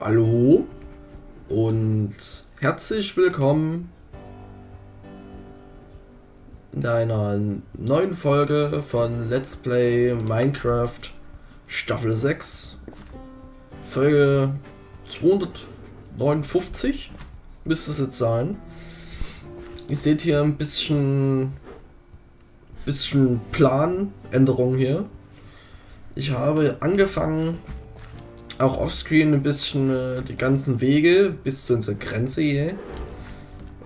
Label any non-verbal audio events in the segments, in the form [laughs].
Hallo und herzlich willkommen in einer neuen Folge von Let's Play Minecraft Staffel 6 Folge 259 müsste es jetzt sein. Ihr seht hier ein bisschen bisschen Planänderung hier. Ich habe angefangen auch offscreen ein bisschen äh, die ganzen Wege bis zu unserer Grenze hier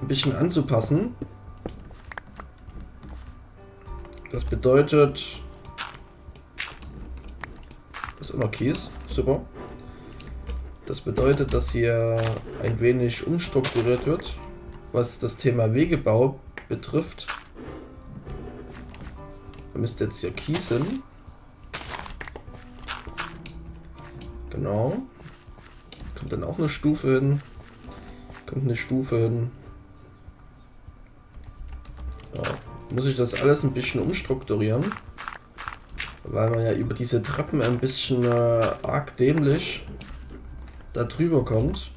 ein bisschen anzupassen. Das bedeutet, das ist immer Kies, super. Das bedeutet, dass hier ein wenig umstrukturiert wird, was das Thema Wegebau betrifft. Da müsste jetzt hier Kies hin. Genau. Kommt dann auch eine Stufe hin. Kommt eine Stufe hin. Ja. Muss ich das alles ein bisschen umstrukturieren. Weil man ja über diese Treppen ein bisschen äh, arg dämlich da drüber kommt.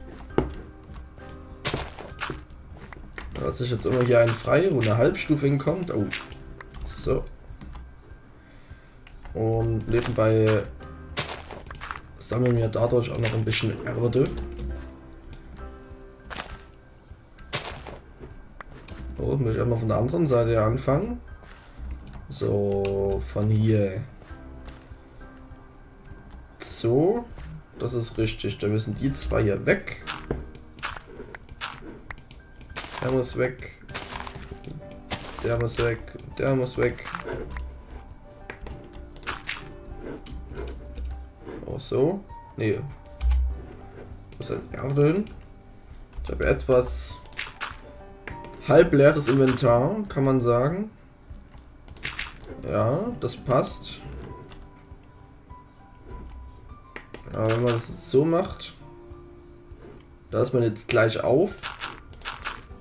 Da lasse ich jetzt immer hier einen frei, wo eine Halbstufe hinkommt. Oh. So. Und nebenbei sammeln wir dadurch auch noch ein bisschen Erde. So, muss ich einmal von der anderen Seite anfangen. So, von hier. So, das ist richtig. Da müssen die zwei hier weg. Der muss weg. Der muss weg. Der muss weg. So. Nee. Was ist ein Erde hin? Ich habe etwas halbleeres Inventar, kann man sagen. Ja, das passt. Aber wenn man das jetzt so macht, da ist man jetzt gleich auf.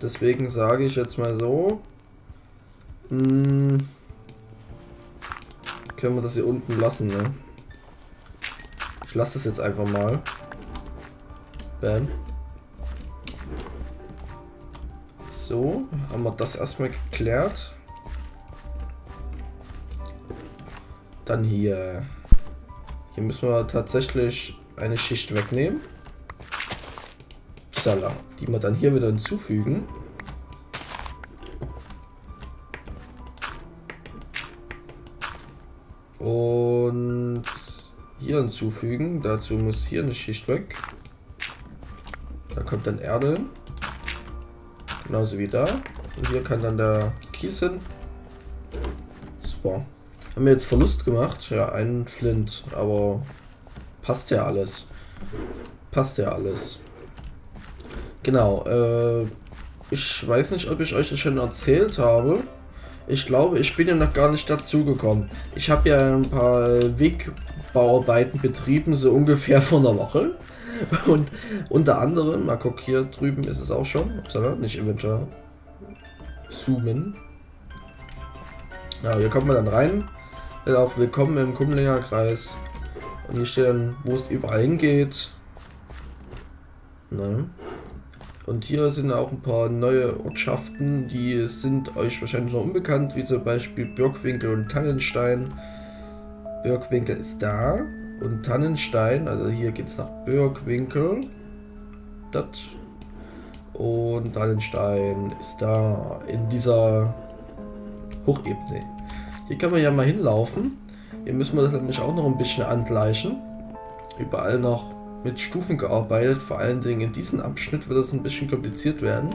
Deswegen sage ich jetzt mal so. Mh, hm, können wir das hier unten lassen, ne? Ich lasse das jetzt einfach mal. Bam. So, haben wir das erstmal geklärt. Dann hier. Hier müssen wir tatsächlich eine Schicht wegnehmen. Psala. Die wir dann hier wieder hinzufügen. Hinzufügen. Dazu muss hier eine Schicht weg. Da kommt dann Erde. Genauso wie da. Und hier kann dann der Kies hin. Super. Haben wir jetzt Verlust gemacht? Ja, einen Flint. Aber passt ja alles. Passt ja alles. Genau. Äh, ich weiß nicht, ob ich euch das schon erzählt habe. Ich glaube, ich bin ja noch gar nicht dazu gekommen. Ich habe ja ein paar Weg Bauarbeiten betrieben, so ungefähr vor einer Woche. Und unter anderem, mal guck, hier drüben ist es auch schon. Upsala, nicht Inventar. Zoomen. Ja, hier kommt man dann rein. Ist auch willkommen im Kumlinger Kreis. Und hier steht wo es überall hingeht. Ne? Und hier sind auch ein paar neue Ortschaften, die sind euch wahrscheinlich noch unbekannt, wie zum Beispiel Birkwinkel und Tannenstein. Birkwinkel ist da. Und Tannenstein, also hier geht es nach Birkwinkel. Das. Und Tannenstein ist da in dieser Hochebene. Hier kann man ja mal hinlaufen. Hier müssen wir das nämlich auch noch ein bisschen angleichen. Überall noch mit Stufen gearbeitet. Vor allen Dingen in diesem Abschnitt wird es ein bisschen kompliziert werden.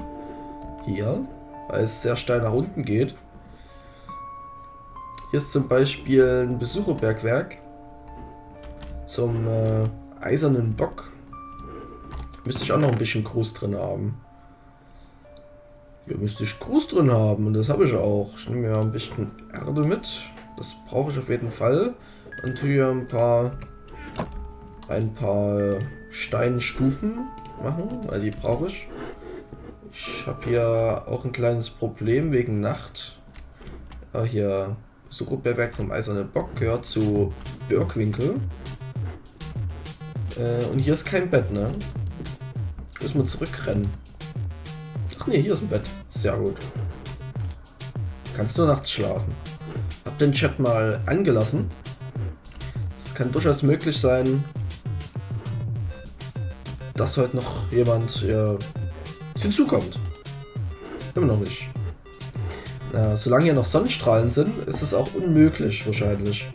Hier, weil es sehr steil nach unten geht. Hier ist zum Beispiel ein Besucherbergwerk zum äh, eisernen Bock. Müsste ich auch noch ein bisschen Gruß drin haben. Hier müsste ich Gruß drin haben und das habe ich auch. Ich nehme ja ein bisschen Erde mit. Das brauche ich auf jeden Fall. Und hier ein paar ein paar Steinstufen machen, weil die brauche ich. Ich habe hier auch ein kleines Problem wegen Nacht. Ja, hier Suruberwerk vom Eisernen Bock gehört zu Birkwinkel. Äh, und hier ist kein Bett, ne? Müssen wir zurückrennen. Ach nee, hier ist ein Bett. Sehr gut. Kannst du nachts schlafen. Hab den Chat mal angelassen. Es kann durchaus möglich sein, dass heute noch jemand ja, hinzukommt. Immer noch nicht. Na, solange hier noch Sonnenstrahlen sind, ist es auch unmöglich wahrscheinlich.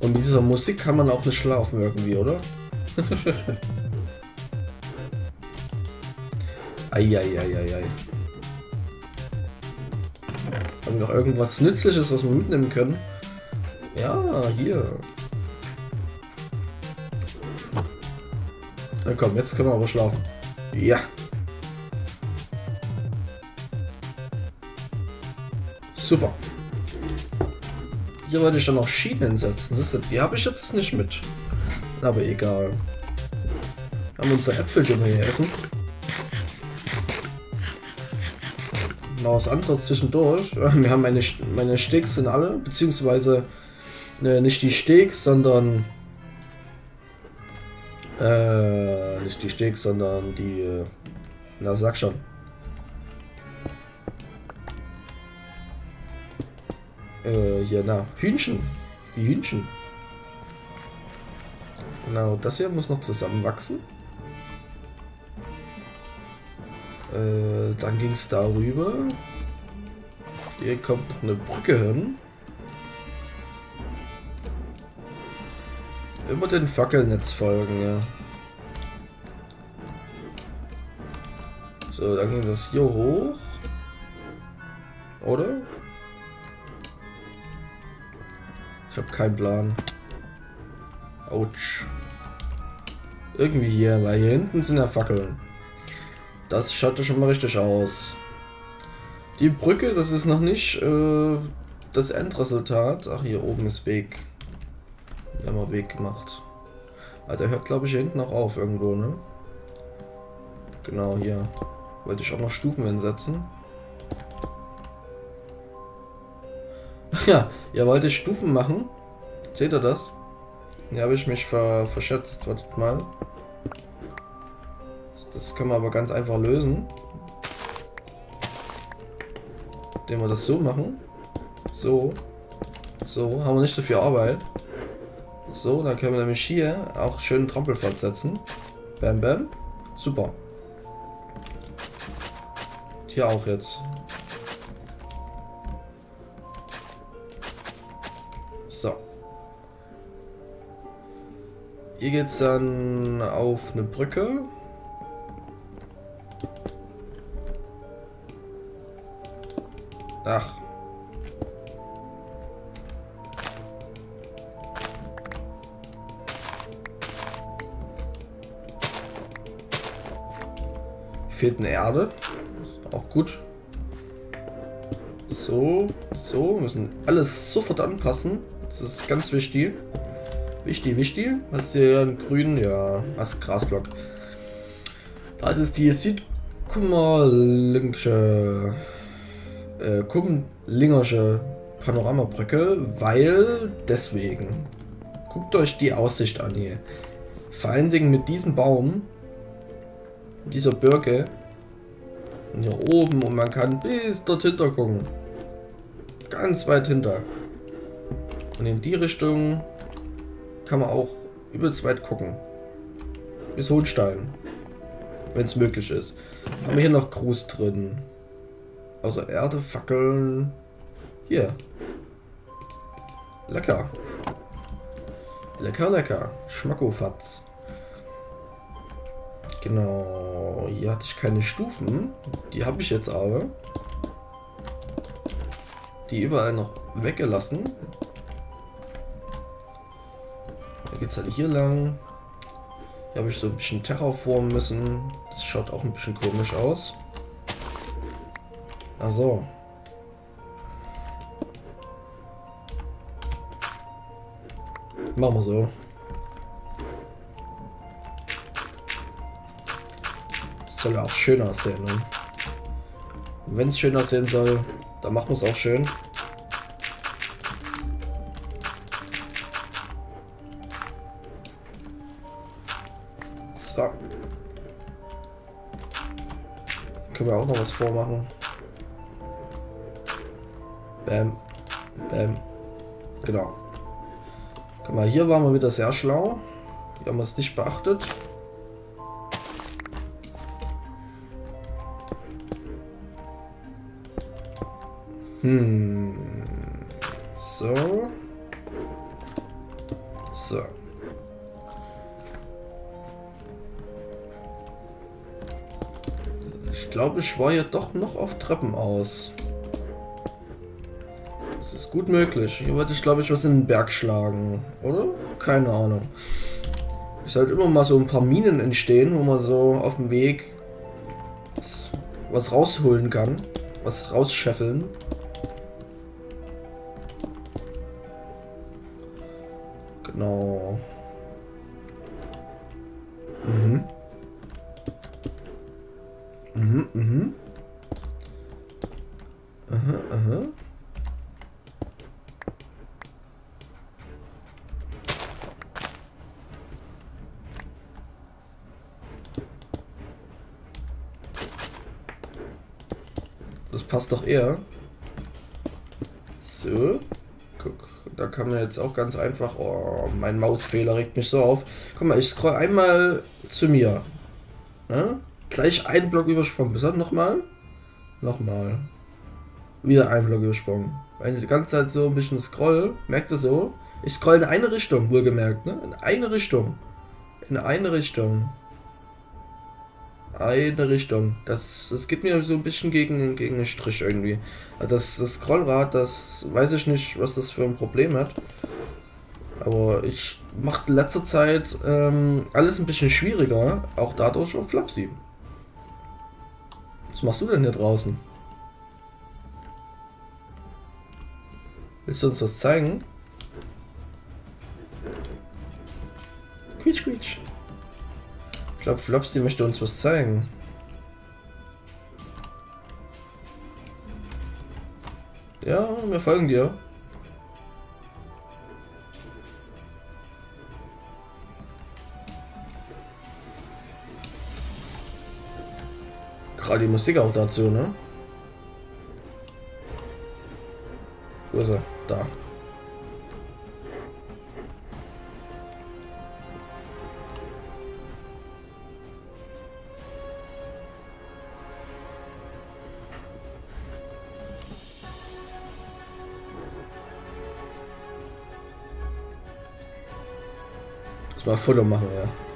Und mit dieser Musik kann man auch nicht schlafen irgendwie, oder? [laughs] Eieieiei. Haben wir noch irgendwas Nützliches, was wir mitnehmen können? Ja, hier. Na komm, jetzt können wir aber schlafen. Ja. Super. Hier wollte ich dann noch Schienen setzen. Das ist, die habe ich jetzt nicht mit. Aber egal. Haben wir unsere Äpfel, die wir hier essen. Mal was anderes zwischendurch. Wir haben meine, meine Steaks sind alle, beziehungsweise äh, nicht die Steaks, sondern äh, nicht die Steaks, sondern die, äh, na sag schon. Äh, hier, na, Hühnchen. Die Hühnchen. Genau, das hier muss noch zusammenwachsen. Äh, dann ging es darüber. Hier kommt noch eine Brücke hin. Immer den Fackelnetz folgen, ja. So, dann ging das hier hoch. Oder? Ich habe keinen Plan. Autsch. Irgendwie hier, weil hier hinten sind ja Fackeln. Das schaut ja schon mal richtig aus. Die Brücke, das ist noch nicht äh, das Endresultat. Ach, hier oben ist Weg. Wir haben wir Weg gemacht. Ah, der hört, glaube ich, hier hinten noch auf irgendwo, ne? Genau, hier. Wollte ich auch noch Stufen hinsetzen. [laughs] ja, ja, wollte ich Stufen machen. Seht ihr das? Hier habe ich mich ver verschätzt. Wartet mal. Das können wir aber ganz einfach lösen. Indem wir das so machen. So. So, haben wir nicht so viel Arbeit. So, dann können wir nämlich hier auch schön Trampelfahrt setzen. Bam, bam. Super. Hier auch jetzt. So. Hier geht's dann auf eine Brücke. Ach, fehlt eine Erde. Auch gut. So, so, müssen alles sofort anpassen. Das ist ganz wichtig. Wichtig, wichtig. Was ist hier ein grün? Ja, was Grasblock. Das ist die Südkummerlingische äh, Kumlingersche Panoramabrücke, weil deswegen. Guckt euch die Aussicht an hier. Vor allen Dingen mit diesem Baum dieser Birke. Hier oben und man kann bis dort hinter gucken. Ganz weit hinter. Und in die Richtung kann man auch übelst weit gucken. Bis Hohenstein. Wenn es möglich ist. Haben wir hier noch Gruß drin. Außer Erde, Fackeln. Hier. Lecker. Lecker, lecker. Schmackofatz. Genau, hier hatte ich keine Stufen. Die habe ich jetzt aber. Die überall noch weggelassen. Da geht es halt hier lang. Hier habe ich so ein bisschen terraformen müssen. Das schaut auch ein bisschen komisch aus. Ach so. Machen wir so. soll auch schön aussehen. Ne? Wenn es schön aussehen soll, dann machen wir es auch schön. Können wir auch noch was vormachen. Bam. Bam. Genau. Guck mal, hier waren wir wieder sehr schlau. Hier haben wir es nicht beachtet. Hm. So. Glaube, ich war ja doch noch auf Treppen aus. Das ist gut möglich. Hier wollte ich, glaube ich, was in den Berg schlagen. Oder? Keine Ahnung. Es sollte immer mal so ein paar Minen entstehen, wo man so auf dem Weg was, was rausholen kann. Was rausscheffeln. Genau. Mhm, mhm. Aha, aha. Das passt doch eher. So. Guck, da kann man jetzt auch ganz einfach... Oh, mein Mausfehler regt mich so auf. Guck mal, ich scroll einmal zu mir. Ne? Gleich einen Block übersprungen. Bis dann nochmal. Nochmal. Wieder einen Block übersprungen. Wenn ich die ganze Zeit so ein bisschen scroll, merkt ihr so? Ich scroll in eine Richtung, wohlgemerkt, ne? In eine Richtung. In eine Richtung. Eine Richtung. Das, das geht mir so ein bisschen gegen, gegen den Strich irgendwie. Das, das Scrollrad, das weiß ich nicht, was das für ein Problem hat. Aber ich mache in letzter Zeit ähm, alles ein bisschen schwieriger, auch dadurch auf Flapsy. Was machst du denn hier draußen? Willst du uns was zeigen? Quietsch, quietsch. Ich glaube, Flopsy möchte uns was zeigen. Ja, wir folgen dir. Gerade die Musik auch dazu, ne? Wo ist er? Da. Muss mal Foto machen, ja.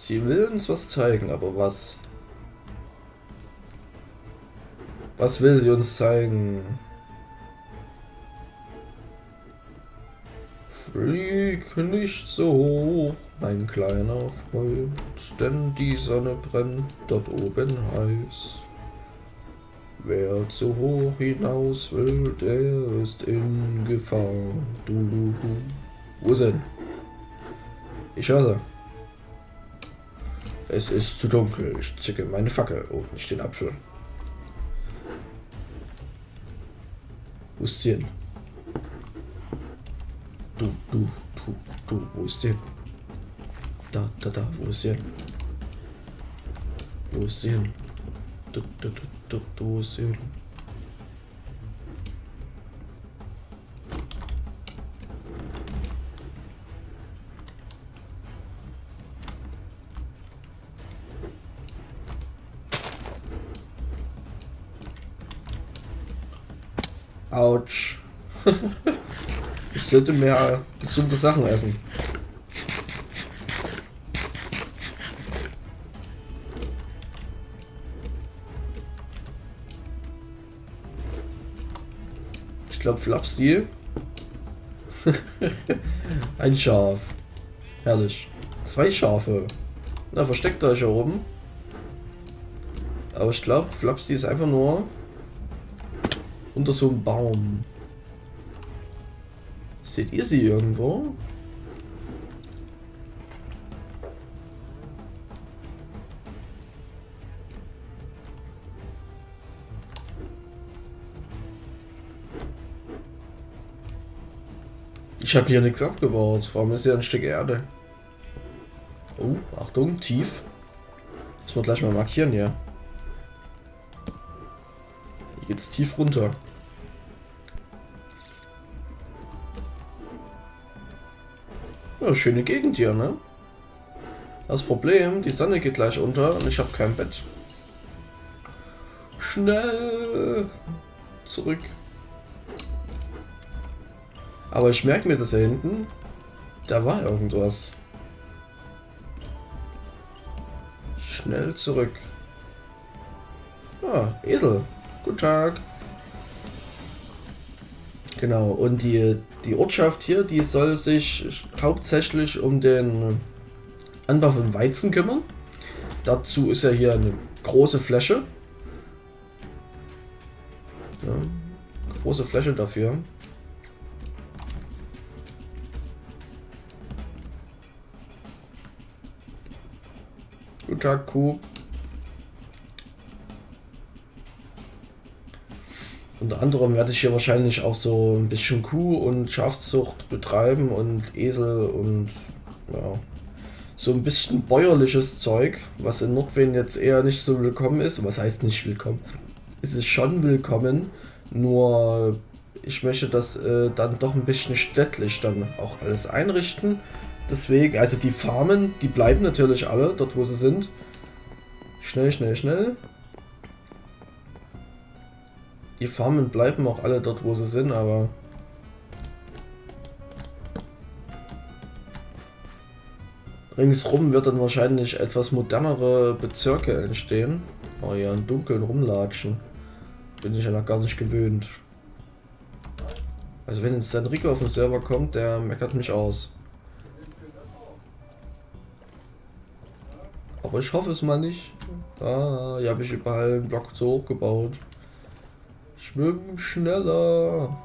Sie will uns was zeigen, aber was? Was will sie uns zeigen? Flieg nicht so hoch, mein kleiner Freund, denn die Sonne brennt dort oben heiß. Wer zu hoch hinaus will, der ist in Gefahr. Du, du, du. Wo er? Ich höre sie. Es ist zu dunkel. Ich zicke meine Fackel. Oh, nicht den Apfel. Wo ist sie hin? Du, du, du, du, wo ist sie hin? Da, da, da, wo ist sie hin? Wo ist sie hin? Du, du, du, du, du, wo ist sie hin? Autsch. ich sollte mehr gesunde Sachen essen. Ich glaube Flapsy. [laughs] Ein Schaf. Herrlich. Zwei Schafe. Na, versteckt euch hier oben. Aber ich glaube, Flapsy ist einfach nur unter so einem Baum. Seht ihr sie irgendwo? Ich habe hier nichts abgebaut. Warum ist hier ein Stück Erde? Oh, Achtung, tief. Muss man gleich mal markieren hier. Geht's tief runter. Ja, schöne Gegend hier, ne? Das Problem, die Sonne geht gleich unter und ich habe kein Bett. Schnell zurück. Aber ich merke mir das da hinten. Da war irgendwas. Schnell zurück. Ah, Esel. Guten Tag. Genau, und die, die Ortschaft hier, die soll sich hauptsächlich um den Anbau von Weizen kümmern. Dazu ist ja hier eine große Fläche. Ja, große Fläche dafür. Guten Tag, Kuh. Unter anderem werde ich hier wahrscheinlich auch so ein bisschen Kuh- und Schafzucht betreiben und Esel und ja, so ein bisschen bäuerliches Zeug, was in Nordwegen jetzt eher nicht so willkommen ist. Was heißt nicht willkommen? Es ist schon willkommen, nur ich möchte das äh, dann doch ein bisschen städtlich dann auch alles einrichten. Deswegen, also die Farmen, die bleiben natürlich alle dort, wo sie sind. Schnell, schnell, schnell. Die Farmen bleiben auch alle dort, wo sie sind, aber... Ringsrum wird dann wahrscheinlich etwas modernere Bezirke entstehen. Oh ja, im Dunkeln rumlatschen. Bin ich ja noch gar nicht gewöhnt. Also wenn jetzt dann Rico auf den Server kommt, der meckert mich aus. Aber ich hoffe es mal nicht. Ah, hier habe ich überall einen Block zu hoch gebaut. Schwimmen schneller.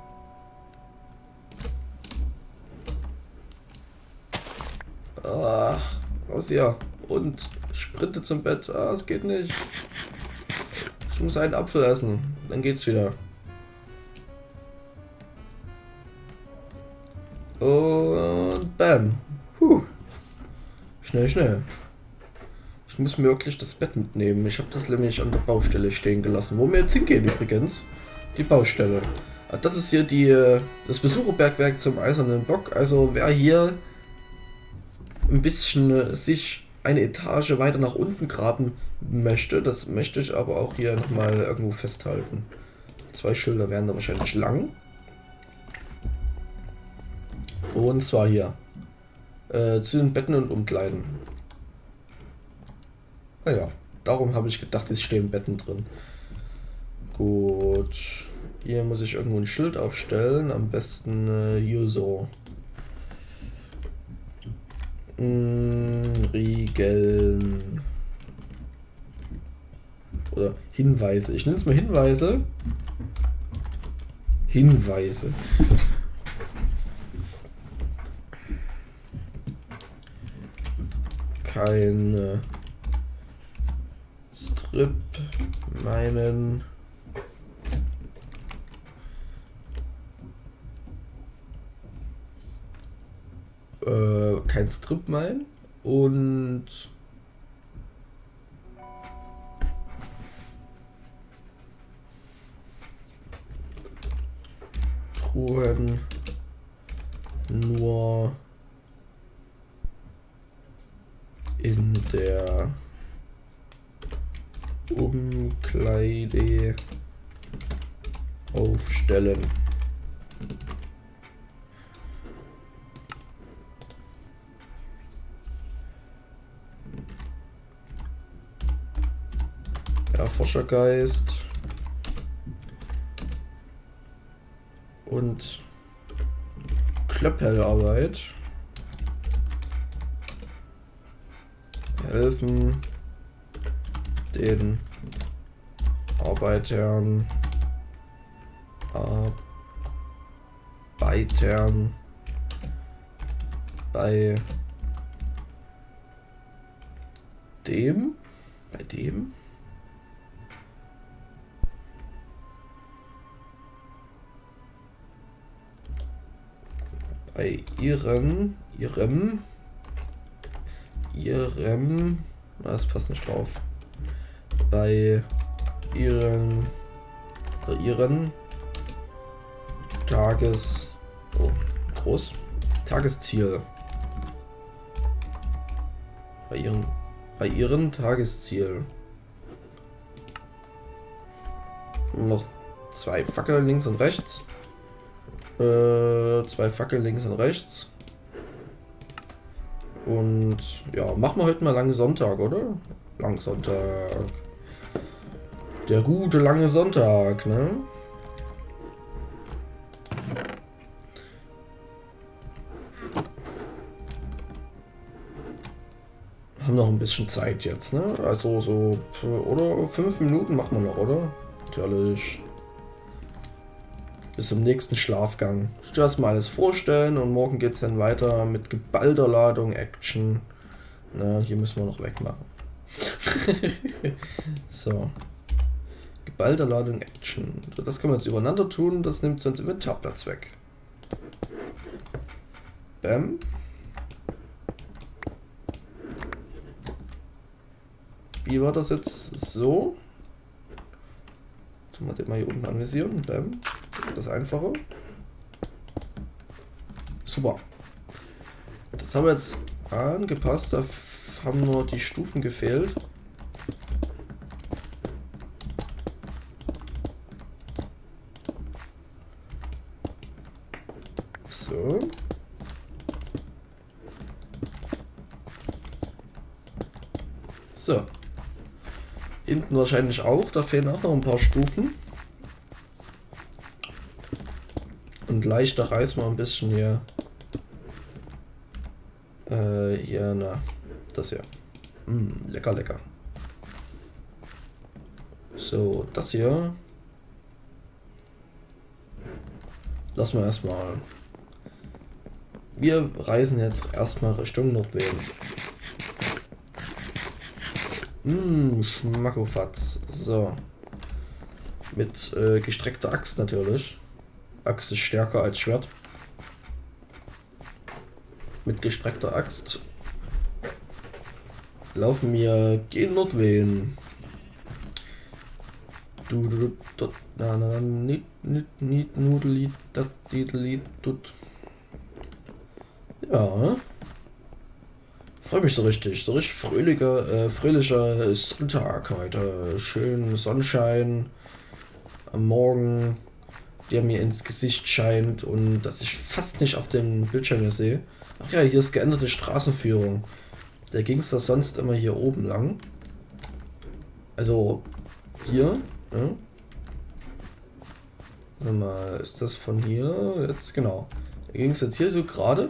Ah, raus hier. Und sprinte zum Bett. Ah, es geht nicht. Ich muss einen Apfel essen. Dann geht's wieder. Und bam. Puh. Schnell, schnell. Ich muss mir wirklich das Bett mitnehmen. Ich habe das nämlich an der Baustelle stehen gelassen. Wo wir jetzt hingehen übrigens. Die Baustelle. Ah, das ist hier die, äh, das Besucherbergwerk zum Eisernen Bock. Also wer hier ein bisschen äh, sich eine Etage weiter nach unten graben möchte, das möchte ich aber auch hier nochmal irgendwo festhalten. Zwei Schilder werden da wahrscheinlich lang. Und zwar hier. Äh, zu den Betten und Umkleiden. Naja, darum habe ich gedacht, es stehen Betten drin. Gut. Hier muss ich irgendwo ein Schild aufstellen. Am besten äh, hier so. Hm, Riegeln. Oder Hinweise. Ich nenne es mal Hinweise. Hinweise. Keine Strip meinen äh, kein Strip Mine und Truhen nur in der Umkleide aufstellen. Forschergeist. Und Klöppelarbeit. Helfen. Den Arbeitern. Arbeitern. Bei dem? Bei dem bei ihren, ihrem, ihrem, das passt nicht drauf, bei ihren, ihren Tages, oh, groß, Tagesziel, bei ihren, bei ihren Tagesziel. Noch zwei Fackeln links und rechts. Äh, zwei Fackeln links und rechts. Und ja, machen wir heute mal langen Sonntag, oder? Lang Sonntag. Der gute lange Sonntag, ne? Haben noch ein bisschen Zeit jetzt, ne? Also so, oder? Fünf Minuten machen wir noch, oder? Natürlich. Bis zum nächsten Schlafgang. Ich will erstmal alles vorstellen und morgen geht es dann weiter mit geballter Ladung Action. Na, hier müssen wir noch wegmachen. [laughs] so. Geballter Ladung Action. So, das kann man jetzt übereinander tun, das nimmt sonst Inventarplatz weg. Bam. Wie war das jetzt so? Tun wir den mal hier unten anvisieren. Bam. Das einfache. Super. Das haben wir jetzt angepasst. Da haben nur die Stufen gefehlt. So. So. Hinten wahrscheinlich auch. Da fehlen auch noch ein paar Stufen. Und leichter reißen wir ein bisschen hier. Äh, hier, na. Das hier. Mm, lecker, lecker. So, das hier. Lassen wir erstmal. Wir reisen jetzt erstmal Richtung Nordwegen. Mmm, Schmackofatz. So. Mit äh, gestreckter Axt natürlich. Axt ist stärker als Schwert. Mit gestreckter Axt laufen wir gen Nordwehen. Du, du, du, dot, na, na, nit, nit, nit, nudeli, dat, dideli, tut. Ja. Freue mich so richtig. So richtig fröhlicher, äh, fröhlicher Sonntag heute. Schön Sonnenschein am Morgen, der mir ins Gesicht scheint und dass ich fast nicht auf dem Bildschirm hier sehe. Ach ja, hier ist geänderte Straßenführung. Da ging es da sonst immer hier oben lang. Also hier. Ne? Mal, ist das von hier? Jetzt genau. Da ging es jetzt hier so gerade.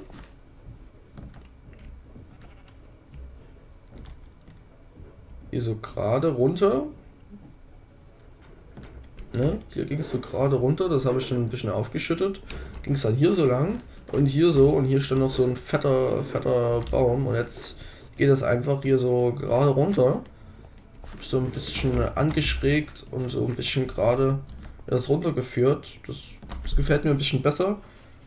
Hier so gerade runter. Ne? Hier ging es so gerade runter, das habe ich schon ein bisschen aufgeschüttet. Ging es dann hier so lang und hier so und hier stand noch so ein fetter, fetter Baum und jetzt geht das einfach hier so gerade runter. So ein bisschen angeschrägt und so ein bisschen gerade das runtergeführt. Das, das gefällt mir ein bisschen besser.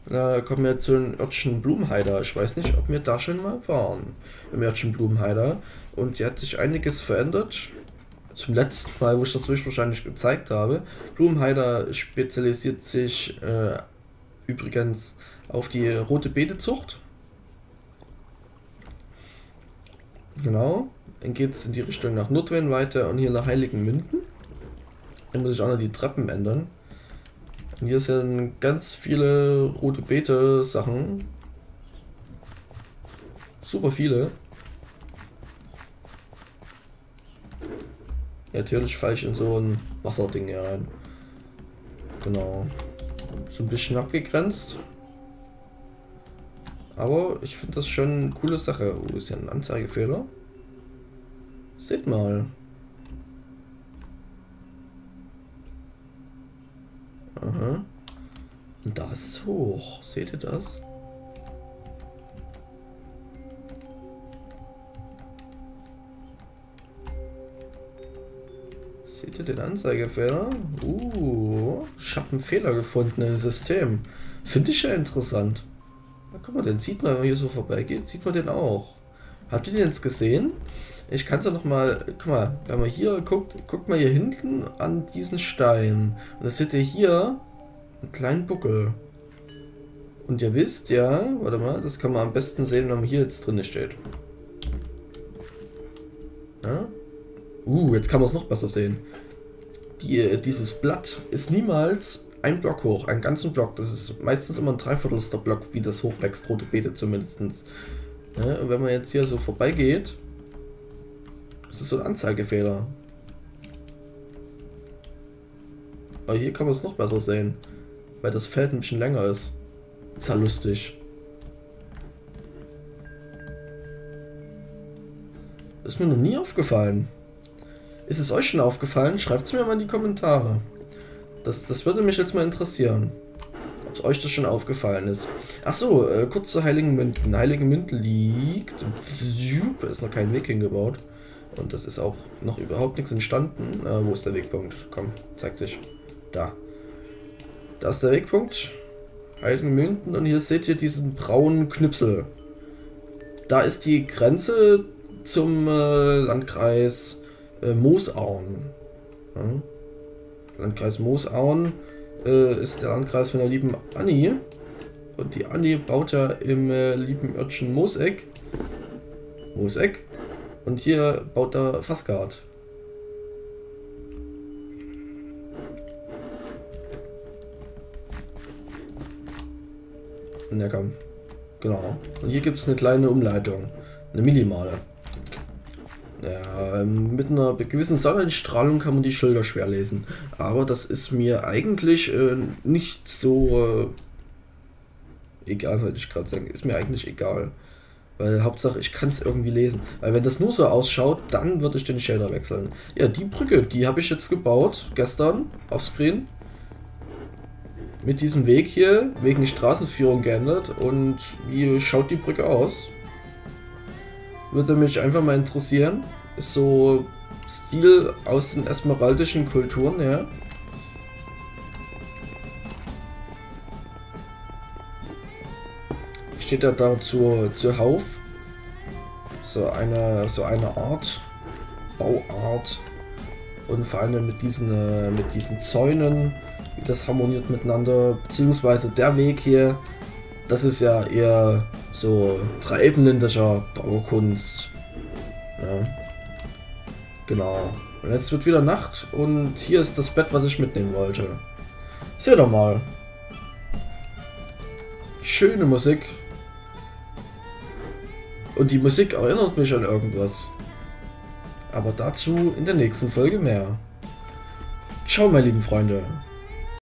Da kommen wir zu den Örtchen Blumenheider. Ich weiß nicht, ob wir da schon mal waren. Im Örtchen Blumenheider. Und hier hat sich einiges verändert. Zum letzten Mal, wo ich das wahrscheinlich gezeigt habe. Blumenheider spezialisiert sich äh, übrigens auf die rote Beetezucht. Genau. Dann geht es in die Richtung nach Nordwen weiter und hier nach Heiligenmünden. Dann muss ich auch noch die Treppen ändern. Und hier sind ganz viele rote Beete Sachen. Super viele. Natürlich falsch in so ein Wasserding hier rein. Genau. So ein bisschen abgegrenzt. Aber ich finde das schon eine coole Sache. Oh, ist ja ein Anzeigefehler. Seht mal. Aha. Und da ist es hoch. Seht ihr das? Ihr den Anzeigefehler? Uh, ich habe einen Fehler gefunden im System. Finde ich ja interessant. Na, guck mal, den sieht man, wenn man hier so vorbeigeht, sieht man den auch. Habt ihr den jetzt gesehen? Ich kann es ja nochmal, guck mal, wenn man hier guckt, guckt mal hier hinten an diesen Stein. Und da seht ihr hier einen kleinen Buckel. Und ihr wisst ja, warte mal, das kann man am besten sehen, wenn man hier jetzt drin steht. Ja? Uh, jetzt kann man es noch besser sehen. Die, dieses Blatt ist niemals ein Block hoch, einen ganzen Block. Das ist meistens immer ein Dreiviertelster Block, wie das hochwächst, rote Beete zumindest. Ja, wenn man jetzt hier so vorbeigeht, das ist so ein Anzeigefehler. Aber hier kann man es noch besser sehen, weil das Feld ein bisschen länger ist. Ist ja lustig. Ist mir noch nie aufgefallen. Ist es euch schon aufgefallen? Schreibt es mir mal in die Kommentare. Das, das würde mich jetzt mal interessieren. Ob euch das schon aufgefallen ist. Achso, äh, kurz zu Heiligen Münden. Heiligen Münden liegt... Da ist noch kein Weg hingebaut. Und das ist auch noch überhaupt nichts entstanden. Äh, wo ist der Wegpunkt? Komm, zeig dich. Da. Da ist der Wegpunkt. Heiligen Münden. Und hier seht ihr diesen braunen Knüpsel. Da ist die Grenze zum äh, Landkreis äh, Moosauen. Ja. Landkreis Moosauen äh, ist der Landkreis von der lieben Anni. Und die Anni baut ja im äh, lieben Örtchen Mooseck. Mooseck. Und hier baut er Fasgard. Ja, komm. Genau. Und hier gibt es eine kleine Umleitung. Eine minimale. Ähm, mit einer gewissen Sonnenstrahlung kann man die Schilder schwer lesen. Aber das ist mir eigentlich äh, nicht so äh, egal, wollte ich gerade sagen. Ist mir eigentlich egal. Weil Hauptsache, ich kann es irgendwie lesen. Weil wenn das nur so ausschaut, dann würde ich den Shader wechseln. Ja, die Brücke, die habe ich jetzt gebaut, gestern, auf Screen. Mit diesem Weg hier, wegen die Straßenführung geändert. Und wie schaut die Brücke aus? Würde mich einfach mal interessieren. So Stil aus den esmeraldischen Kulturen, ja. steht er da zu, zuhauf. So eine, so eine Art, Bauart. Und vor allem mit diesen, äh, mit diesen Zäunen, wie das harmoniert miteinander. Beziehungsweise der Weg hier, das ist ja eher so dreiebenländischer Baukunst. Ja. Genau. Und jetzt wird wieder Nacht und hier ist das Bett, was ich mitnehmen wollte. Seht doch mal. Schöne Musik. Und die Musik erinnert mich an irgendwas. Aber dazu in der nächsten Folge mehr. Ciao, meine lieben Freunde.